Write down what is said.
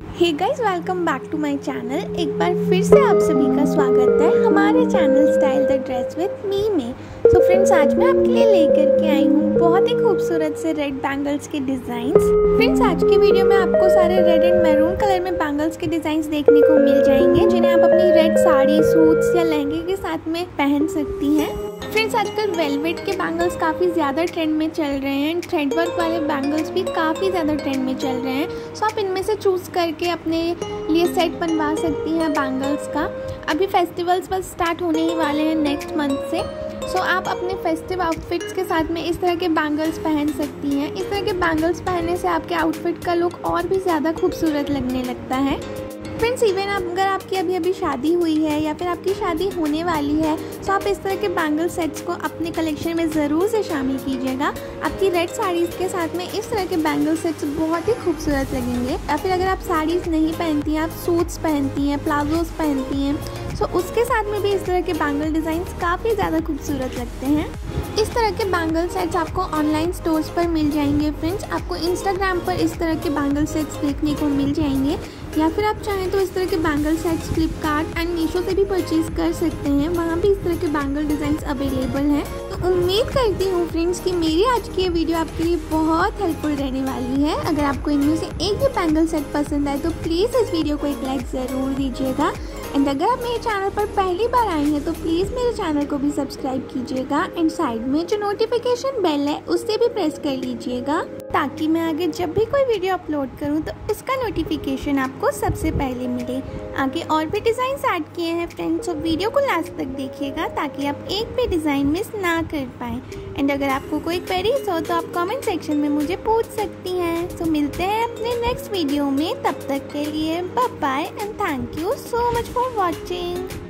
Hey guys welcome back to my channel एक बार फिर से आप सभी का स्वागत है हमारे चैनल ड्रेस विद मी में सो फ्रेंड्स आज मैं आपके लिए लेकर के आई हूँ बहुत ही खूबसूरत से रेड बैंगल्स के डिज़ाइंस फ्रेंड्स आज की वीडियो में आपको सारे रेड एंड मैरून कलर में बैंगल्स के डिज़ाइंस देखने को मिल जाएँगे, जिन्हें आप अपनी रेड साड़ी सूट्स या लहंगे के साथ में पहन सकती हैं. फ्रेंड्स आजकल वेलवेट के बैंगल्स काफ़ी ज़्यादा ट्रेंड में चल रहे हैं थ्रेड वर्क वाले बैंगल्स भी काफ़ी ज़्यादा ट्रेंड में चल रहे हैं. सो आप इनमें से चूज़ करके अपने लिए सेट बनवा सकती हैं बैंगल्स का. अभी फेस्टिवल्स बस स्टार्ट होने ही वाले हैं नेक्स्ट मंथ से। सो आप अपने फेस्टिव आउटफिट्स के साथ में इस तरह के बैंगल्स पहन सकती हैं। इस तरह के बैंगल्स पहनने से आपके आउटफिट का लुक और भी ज़्यादा खूबसूरत लगने लगता है। फ्रेंड्स इवन अगर आपकी अभी अभी शादी हुई है या फिर आपकी शादी होने वाली है तो आप इस तरह के बैंगल सेट्स को अपने कलेक्शन में ज़रूर से शामिल कीजिएगा। आपकी रेड साड़ीज़ के साथ में इस तरह के बैंगल सेट्स बहुत ही खूबसूरत लगेंगे। या फिर अगर आप साड़ीज़ नहीं पहनती हैं, आप सूट्स पहनती हैं प्लाजोस पहनती हैं तो उसके साथ में भी इस तरह के बैंगल डिज़ाइन काफ़ी ज़्यादा खूबसूरत लगते हैं। इस तरह के बैंगल सेट्स आपको ऑनलाइन स्टोर्स पर मिल जाएँगे फ्रेंड्स आपको इंस्टाग्राम पर इस तरह के बैंगल सेट्स देखने को मिल जाएँगे। या फिर आप चाहें तो इस तरह के bangle sets Flipkart and Meesho से भी परचेज कर सकते हैं। वहाँ भी इस तरह के बैंगल डिज़ाइन अवेलेबल हैं। तो उम्मीद करती हूँ फ्रेंड्स कि मेरी आज की ये वीडियो आपके लिए बहुत हेल्पफुल रहने वाली है। अगर आपको इनमें से एक भी बैंगल सेट पसंद आए तो प्लीज़ इस वीडियो को एक लाइक ज़रूर दीजिएगा। एंड अगर आप मेरे चैनल पर पहली बार आए हैं तो प्लीज़ मेरे चैनल को भी सब्सक्राइब कीजिएगा एंड साइड में जो नोटिफिकेशन बेल है उसे भी प्रेस कर लीजिएगा ताकि मैं आगे जब भी कोई वीडियो अपलोड करूँ तो उसका नोटिफिकेशन आपको सबसे पहले मिले। आगे और भी डिज़ाइन ऐड किए हैं फ्रेंड्स तो वीडियो को लास्ट तक देखिएगा ताकि आप एक भी डिज़ाइन मिस ना कर पाएँ। एंड अगर आपको कोई क्वेरीज हो तो आप कमेंट सेक्शन में मुझे पूछ सकती हैं। तो मिलते हैं अपने नेक्स्ट वीडियो में। तब तक के लिए bye and thank you so much for watching.